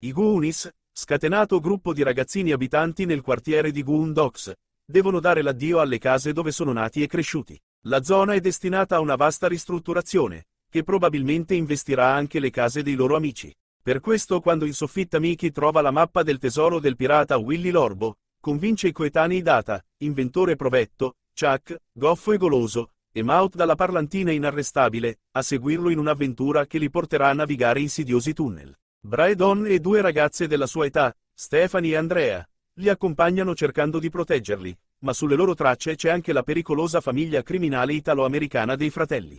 I Goonies, scatenato gruppo di ragazzini abitanti nel quartiere di Goon Docks, devono dare l'addio alle case dove sono nati e cresciuti. La zona è destinata a una vasta ristrutturazione, che probabilmente investirà anche le case dei loro amici. Per questo quando in soffitta Mickey trova la mappa del tesoro del pirata Willy Lorbo, convince i coetanei Data, inventore provetto, Chuck, goffo e goloso, e Maut dalla parlantina inarrestabile, a seguirlo in un'avventura che li porterà a navigare insidiosi tunnel. Braedon e due ragazze della sua età, Stephanie e Andrea, li accompagnano cercando di proteggerli, ma sulle loro tracce c'è anche la pericolosa famiglia criminale italo-americana dei fratelli.